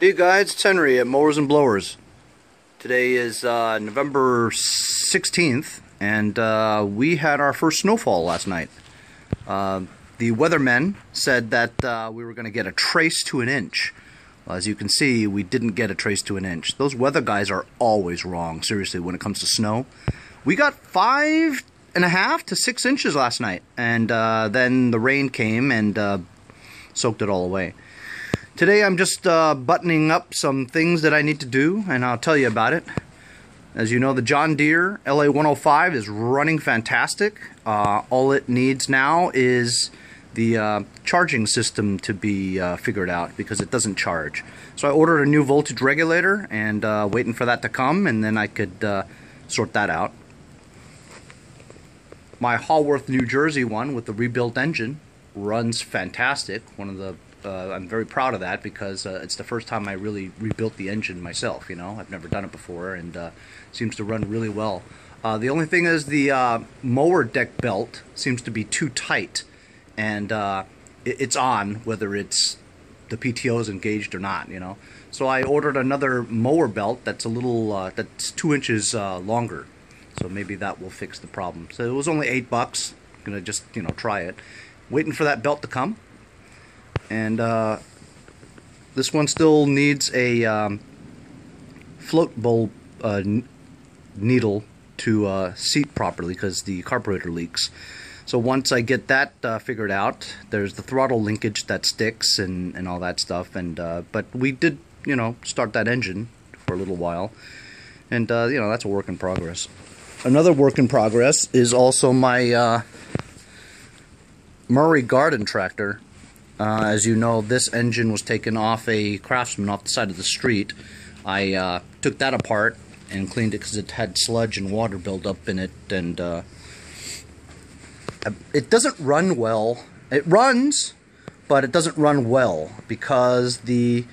Hey guys, it's Henry at Mowers and Blowers. Today is uh, November 16th, and uh, we had our first snowfall last night. Uh, the weathermen said that uh, we were going to get a trace to an inch. As you can see, we didn't get a trace to an inch. Those weather guys are always wrong, seriously, when it comes to snow. We got five and a half to six inches last night, and uh, then the rain came and uh, soaked it all away. Today I'm just uh, buttoning up some things that I need to do, and I'll tell you about it. As you know, the John Deere LA105 is running fantastic. Uh, all it needs now is the uh, charging system to be uh, figured out because it doesn't charge. So I ordered a new voltage regulator and uh, waiting for that to come, and then I could uh, sort that out. My Haworth, New Jersey one with the rebuilt engine runs fantastic. One of the uh, I'm very proud of that because uh, it's the first time I really rebuilt the engine myself. You know, I've never done it before, and uh, seems to run really well. Uh, the only thing is the uh, mower deck belt seems to be too tight, and uh, it, it's on whether it's the PTO is engaged or not. You know, so I ordered another mower belt that's a little that's two inches longer. So maybe that will fix the problem. So it was only eight bucks. I'm gonna just you know try it. Waiting for that belt to come and uh, this one still needs a um, float bowl uh, needle to uh, seat properly because the carburetor leaks. So once I get that uh, figured out, there's the throttle linkage that sticks and, and all that stuff. And uh, but we did, you know, start that engine for a little while, and uh, you know that's a work in progress. Another work in progress is also my Murray Garden tractor uh, as you know, this engine was taken off a Craftsman off the side of the street. I uh, took that apart and cleaned it because it had sludge and water buildup in it, and uh, it doesn't run well. It runs, but it doesn't run well because the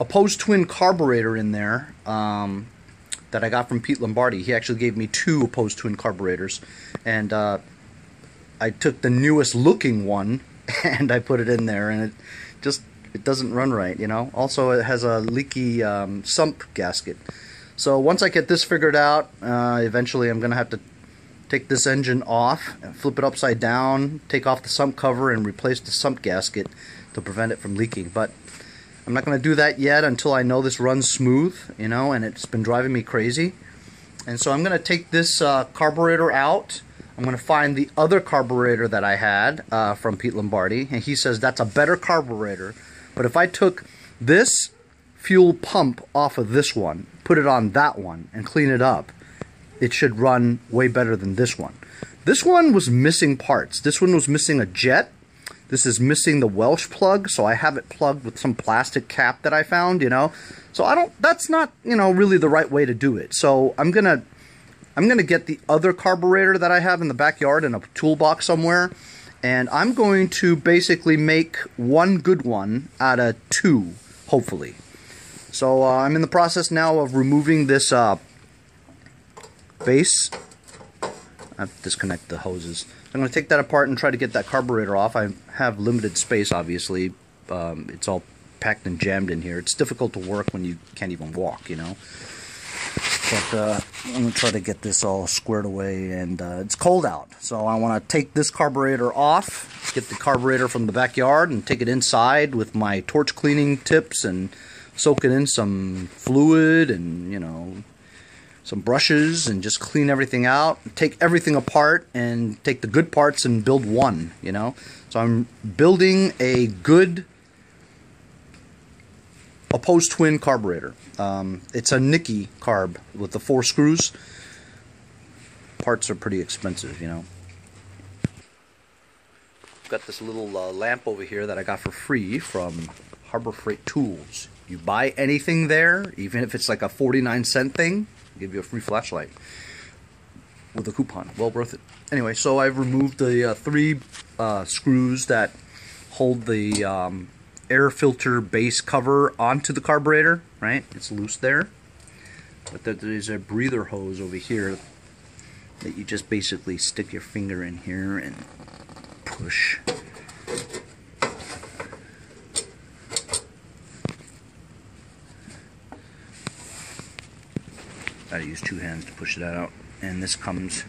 opposed twin carburetor in there um, that I got from Pete Lombardi, he actually gave me two opposed twin carburetors, and uh, I took the newest looking one and I put it in there, and it just it doesn't run right, you know. Also, it has a leaky um, sump gasket. So once I get this figured out, uh, eventually I'm to have to take this engine off, flip it upside down, take off the sump cover, and replace the sump gasket to prevent it from leaking. But I'm not going to do that yet until I know this runs smooth, you know, and it's been driving me crazy. And so I'm going to take this uh, carburetor out I'm going to find the other carburetor that I had uh, from Pete Lombardi, and he says that's a better carburetor. But if I took this fuel pump off of this one, put it on that one, and clean it up, it should run way better than this one. This one was missing parts. This one was missing a jet. This is missing the Welsh plug, so I have it plugged with some plastic cap that I found, you know. So I don't, that's not, you know, really the right way to do it. So I'm going to I'm going to get the other carburetor that I have in the backyard in a toolbox somewhere, and I'm going to basically make one good one out of two, hopefully. So uh, I'm in the process now of removing this uh, base. I have to disconnect the hoses. I'm going to take that apart and try to get that carburetor off. I have limited space, obviously. Um, it's all packed and jammed in here. It's difficult to work when you can't even walk, you know. But uh, I'm going to try to get this all squared away, and uh, it's cold out. So I want to take this carburetor off, get the carburetor from the backyard, and take it inside with my torch cleaning tips and soak it in some fluid and, you know, some brushes and just clean everything out. Take everything apart and take the good parts and build one, you know. So I'm building a good opposed twin carburetor. Um, it's a Nikki carb with the four screws. Parts are pretty expensive, you know. Got this little uh, lamp over here that I got for free from Harbor Freight Tools. You buy anything there, even if it's like a 49 cent thing, give you a free flashlight with a coupon. Well worth it. Anyway, so I've removed the uh, three uh, screws that hold the um, air filter base cover onto the carburetor, right? It's loose there. But there is a breather hose over here that you just basically stick your finger in here and push. Gotta use two hands to push that out. And this comes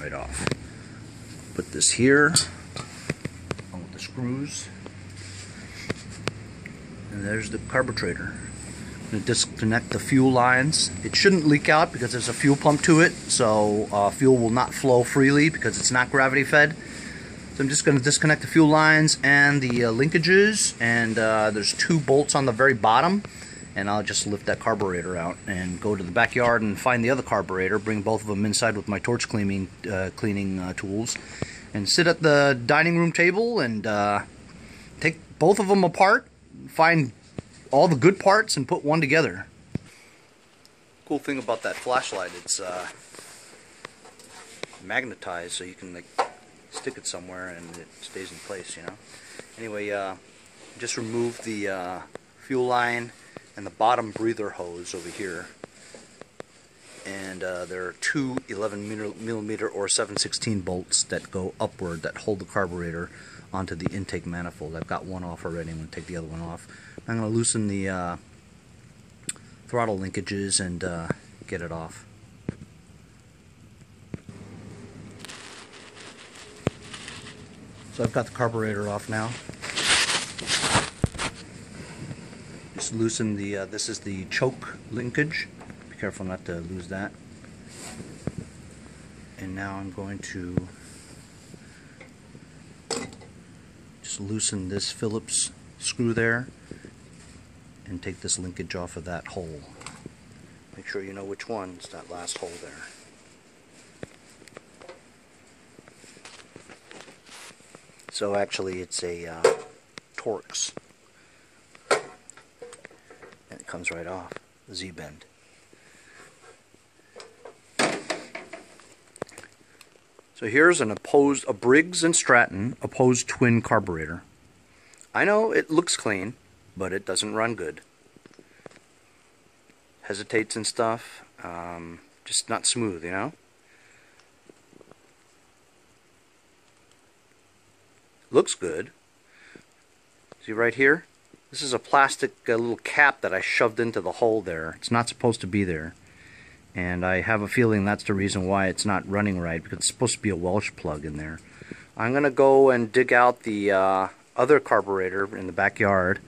right off. Put this here, along with the screws. And there's the carburetor. I'm gonna disconnect the fuel lines. It shouldn't leak out because there's a fuel pump to it, so uh, fuel will not flow freely because it's not gravity fed. So I'm just going to disconnect the fuel lines and the uh, linkages, and uh, there's two bolts on the very bottom, and I'll just lift that carburetor out and go to the backyard and find the other carburetor, bring both of them inside with my torch cleaning uh, cleaning uh, tools, and sit at the dining room table and uh, take both of them apart, find all the good parts, and put one together. Cool thing about that flashlight, it's uh, magnetized, so you can like stick it somewhere and it stays in place, you know. Anyway, uh, just remove the uh, fuel line and the bottom breather hose over here. And uh, there are two 11 millimeter or 716 bolts that go upward that hold the carburetor onto the intake manifold. I've got one off already. I'm going to take the other one off. I'm going to loosen the uh, throttle linkages and uh, get it off. So I've got the carburetor off now. Just loosen the, uh, this is the choke linkage. Be careful not to lose that. And now I'm going to just loosen this Phillips screw there and take this linkage off of that hole. Make sure you know which one. It's that last hole there. So actually it's a uh, Torx. And it comes right off, the Z-bend. So here's an opposed, a Briggs and Stratton opposed twin carburetor. I know it looks clean, but it doesn't run good. Hesitates and stuff, um, just not smooth, you know? Looks good. See right here? This is a plastic uh, little cap that I shoved into the hole there. It's not supposed to be there. And I have a feeling that's the reason why it's not running right, because it's supposed to be a Welsh plug in there. I'm going to go and dig out the uh, other carburetor in the backyard.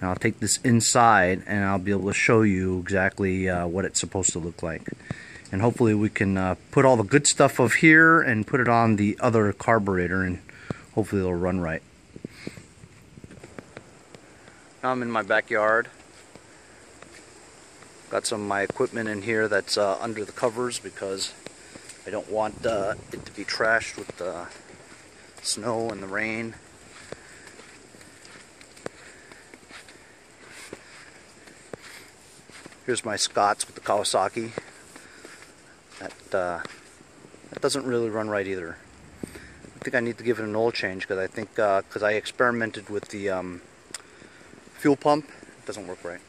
And I'll take this inside and I'll be able to show you exactly uh, what it's supposed to look like. And hopefully we can uh, put all the good stuff of here and put it on the other carburetor and hopefully it'll run right. Now I'm in my backyard. Got some of my equipment in here that's uh, under the covers because I don't want uh, it to be trashed with the snow and the rain. Here's my Scotts with the Kawasaki. That, uh, that doesn't really run right either. I think I need to give it an oil change because I think because uh, I experimented with the um, fuel pump, it doesn't work right.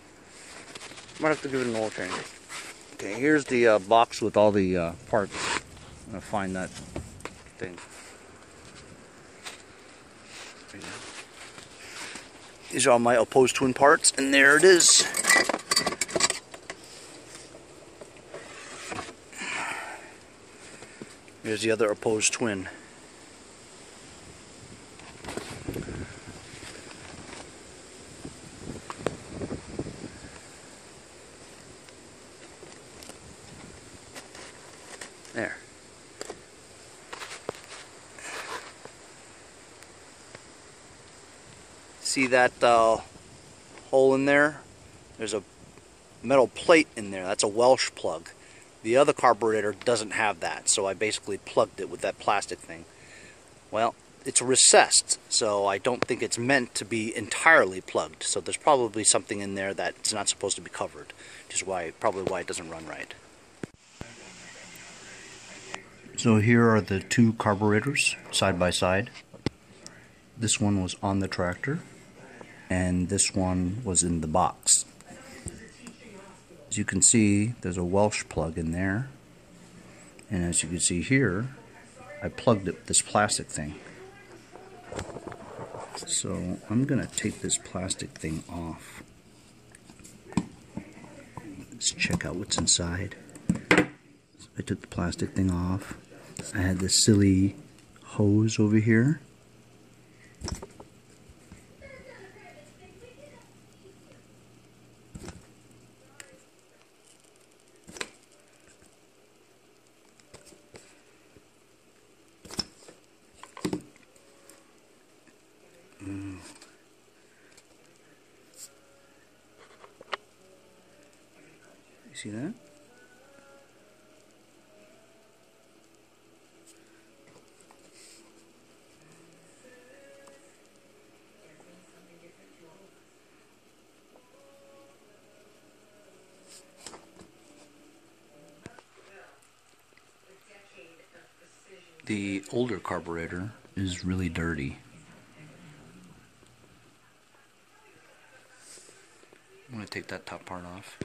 Might have to give it an oil change. Okay, here's the uh, box with all the uh, parts. I'm gonna find that thing. These are all my opposed twin parts, and there it is. Here's the other opposed twin. There. See that uh, hole in there? There's a metal plate in there. That's a Welsh plug. The other carburetor doesn't have that, so I basically plugged it with that plastic thing. Well, it's recessed, so I don't think it's meant to be entirely plugged. So there's probably something in there that's not supposed to be covered, which is why probably why it doesn't run right. So here are the two carburetors side by side. This one was on the tractor and this one was in the box. As you can see there's a Welsh plug in there and as you can see here I plugged it with this plastic thing. So I'm going to take this plastic thing off. Let's check out what's inside. I took the plastic thing off. I had this silly hose over here. The older carburetor is really dirty. I'm going to take that top part off.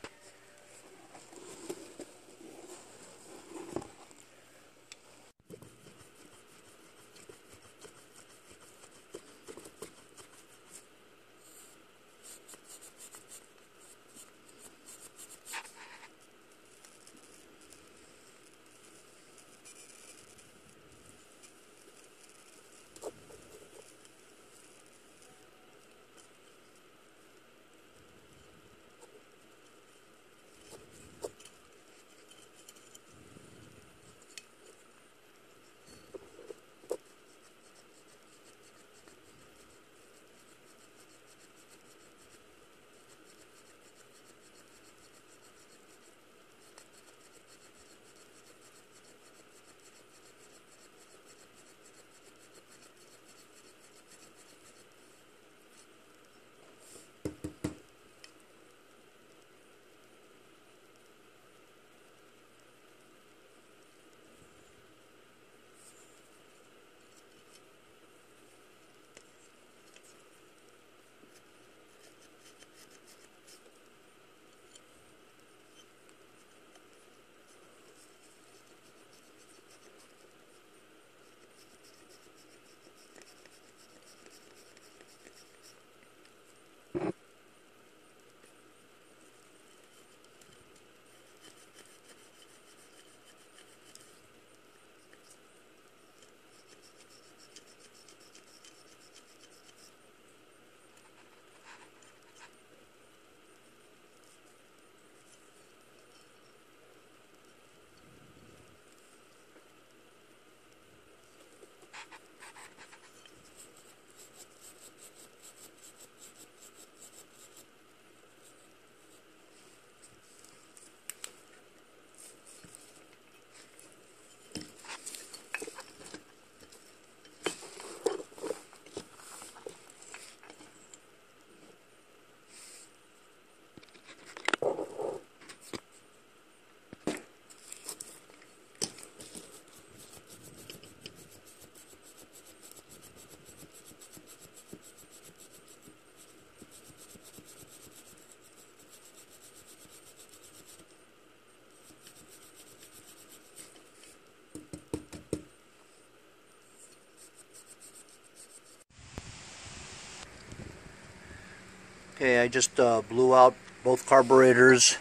Okay, I just uh, blew out both carburetors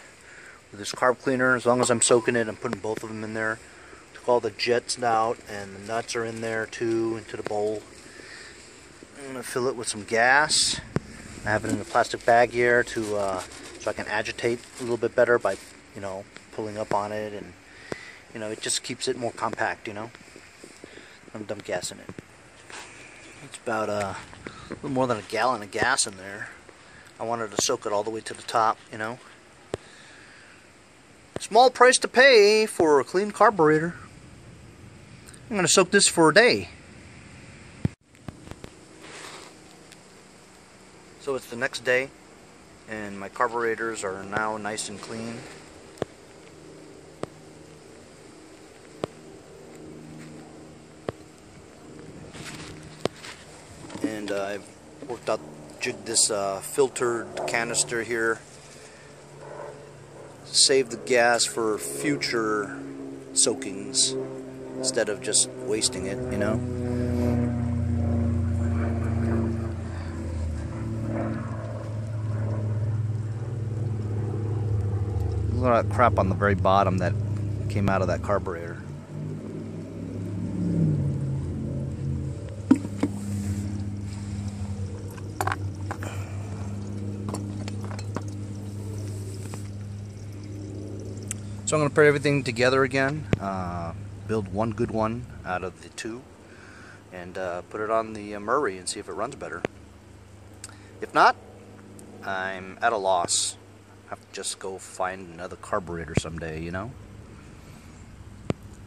with this carb cleaner. As long as I'm soaking it, I'm putting both of them in there. Took all the jets out and the nuts are in there too, into the bowl. I'm gonna fill it with some gas. I have it in a plastic bag here to uh, so I can agitate a little bit better by, you know, pulling up on it and you know, it just keeps it more compact, you know. I'm dump gas in it. It's about uh, a little more than a gallon of gas in there. I wanted to soak it all the way to the top, you know. Small price to pay for a clean carburetor. I'm going to soak this for a day. So it's the next day, and my carburetors are now nice and clean. And I've worked out this uh, filtered canister here. Save the gas for future soakings instead of just wasting it, you know. There's a lot of crap on the very bottom that came out of that carburetor. So I'm going to put everything together again, uh, build one good one out of the two, and uh, put it on the uh, Murray and see if it runs better. If not, I'm at a loss. I have to just go find another carburetor someday, you know?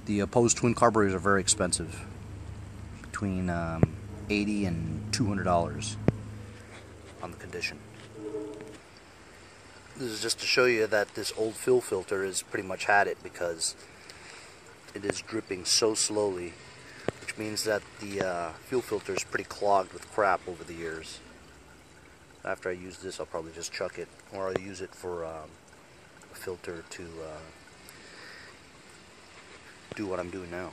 The opposed twin carburetors are very expensive, between um, 80 and $200 on the condition. This is just to show you that this old fuel filter has pretty much had it because it is dripping so slowly, which means that the uh, fuel filter is pretty clogged with crap over the years. After I use this, I'll probably just chuck it, or I'll use it for um, a filter to uh, do what I'm doing now.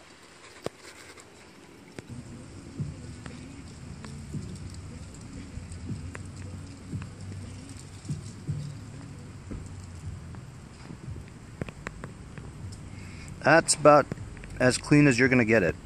That's about as clean as you're going to get it.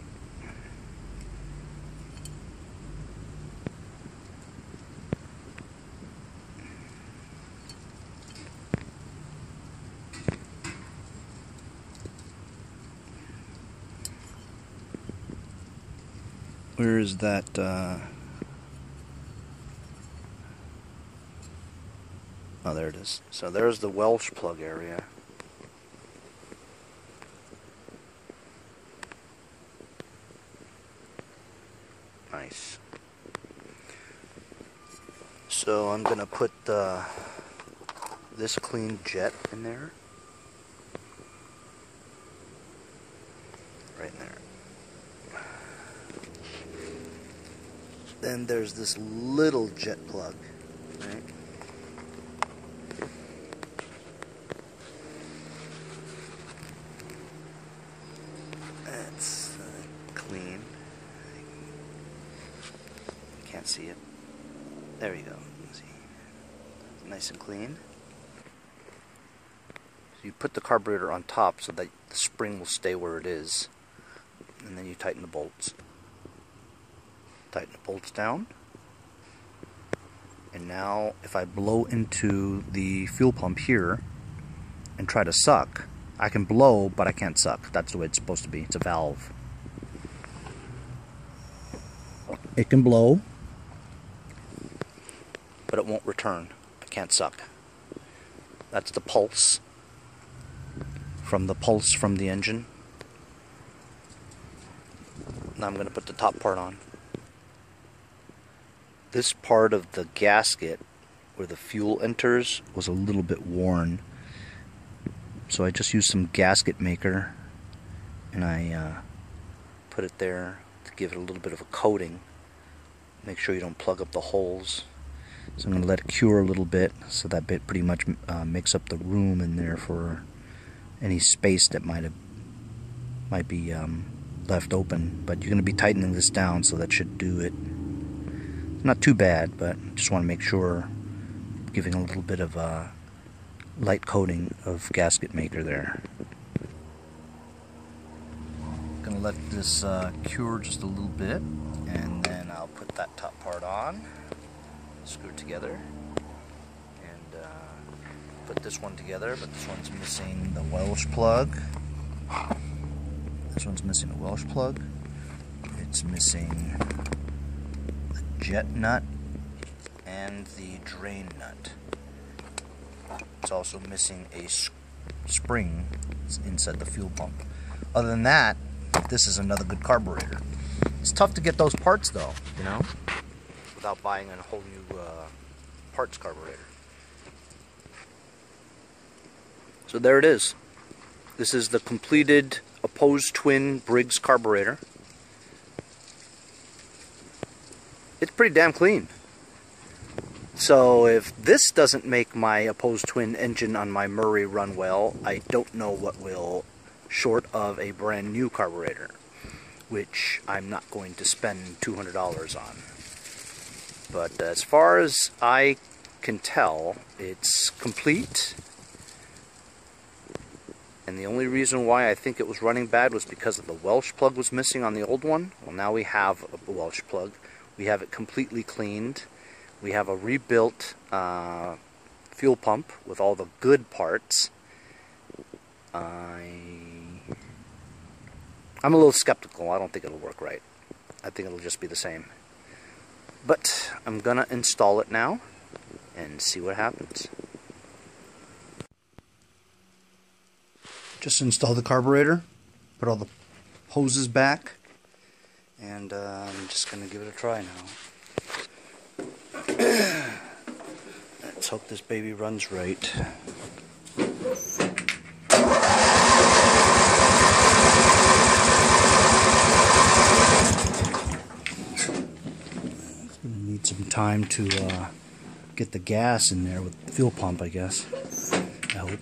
Where is that? Uh... Oh, there it is. So there's the Welsh plug area. Nice. So I'm gonna put uh, clean jet in there. Right in there. Then there's this little jet plug, right? That's uh, clean. Can't see it. There we go. Nice and clean. You put the carburetor on top so that the spring will stay where it is, and then you tighten the bolts. Tighten the bolts down. And now, if I blow into the fuel pump here and try to suck, I can blow, but I can't suck. That's the way it's supposed to be. It's a valve. It can blow, but it won't return. It can't suck. That's the pulse from the pulse from the engine. Now I'm going to put the top part on. This part of the gasket where the fuel enters was a little bit worn. So I just used some gasket maker and I uh, put it there to give it a little bit of a coating. Make sure you don't plug up the holes. So I'm going to let it cure a little bit so that bit pretty much uh, makes up the room in there for any space that might have might be um, left open. But you're going to be tightening this down so that should do it. Not too bad, but just want to make sure giving a little bit of a light coating of gasket maker there. Gonna let this uh, cure just a little bit and then I'll put that top part on, screw it together, and uh, put this one together, but this one's missing the Welsh plug. This one's missing a Welsh plug. It's missing the jet nut and the drain nut. It's also missing a spring inside the fuel pump. Other than that, this is another good carburetor. It's tough to get those parts though, you know, without buying a whole new uh, parts carburetor. So there it is. This is the completed opposed twin Briggs carburetor. It's pretty damn clean. So if this doesn't make my opposed twin engine on my Murray run well, I don't know what will short of a brand new carburetor, which I'm not going to spend $200 on. But as far as I can tell, it's complete And the only reason why I think it was running bad was because of the Welsh plug was missing on the old one. Well, now we have a Welsh plug. We have it completely cleaned. We have a rebuilt uh, fuel pump with all the good parts. I... I'm a little skeptical. I don't think it'll work right. I think it'll just be the same. But I'm gonna install it now and see what happens. Just install the carburetor, put all the hoses back, and uh, I'm just gonna give it a try now. Let's hope this baby runs right. Need some time to uh, get the gas in there with the fuel pump, I guess. I hope.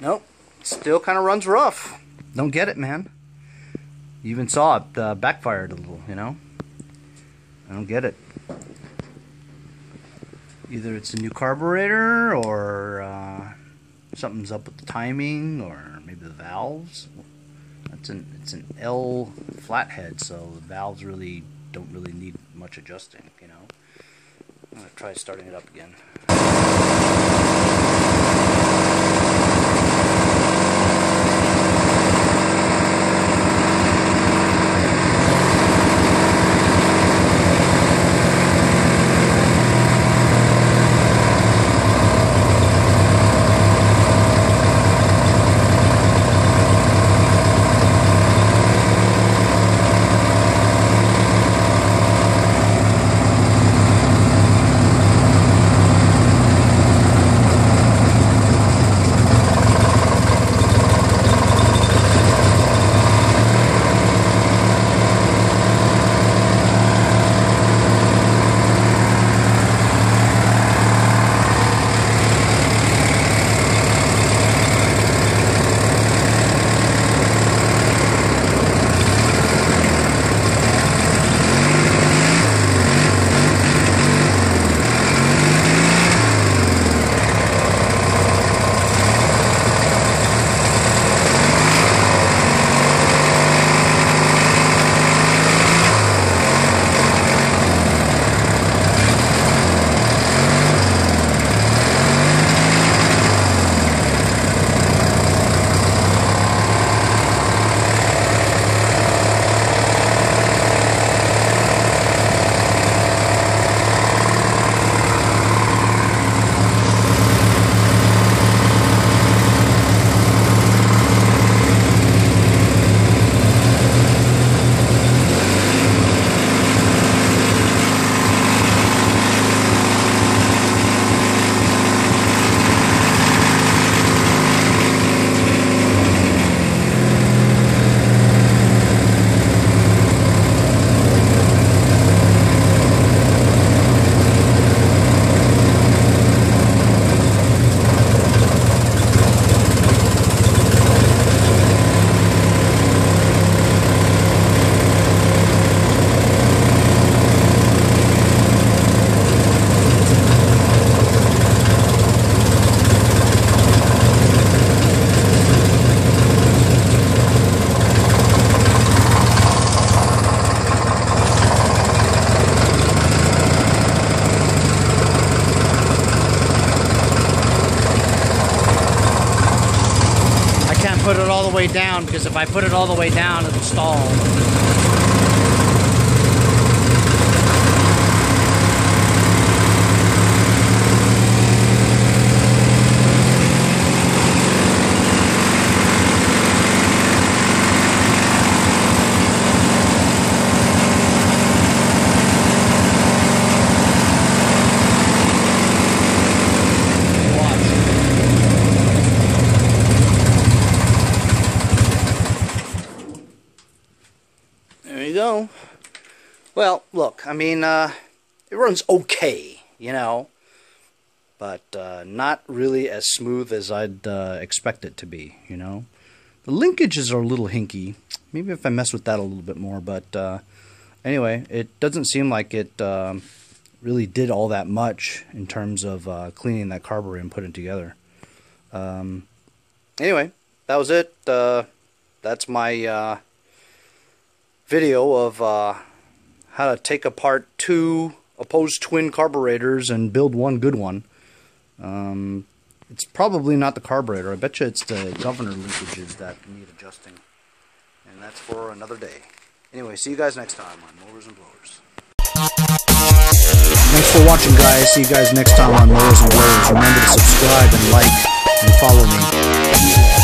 Nope. Still kind of runs rough. Don't get it, man. You even saw it uh, backfired a little, you know? I don't get it. Either it's a new carburetor or uh, something's up with the timing or maybe the valves. It's an, it's an L flathead, so the valves really don't really need much adjusting, you know? I'm going to try starting it up again. All the way down because if I put it all the way down, it'll stall. go. Well, look, I mean, uh, it runs okay, you know, but uh, not really as smooth as I'd uh, expect it to be, you know. The linkages are a little hinky. Maybe if I mess with that a little bit more, but uh, anyway, it doesn't seem like it um, really did all that much in terms of uh, cleaning that carburetor and putting it together. Um, anyway, that was it. Uh, that's my video of how to take apart two opposed twin carburetors and build one good one. Um, it's probably not the carburetor. I bet you it's the governor linkages that need adjusting. And that's for another day. Anyway, see you guys next time on Mowers and Blowers. Thanks for watching, guys. See you guys next time on Mowers and Blowers. Remember to subscribe and like and follow me.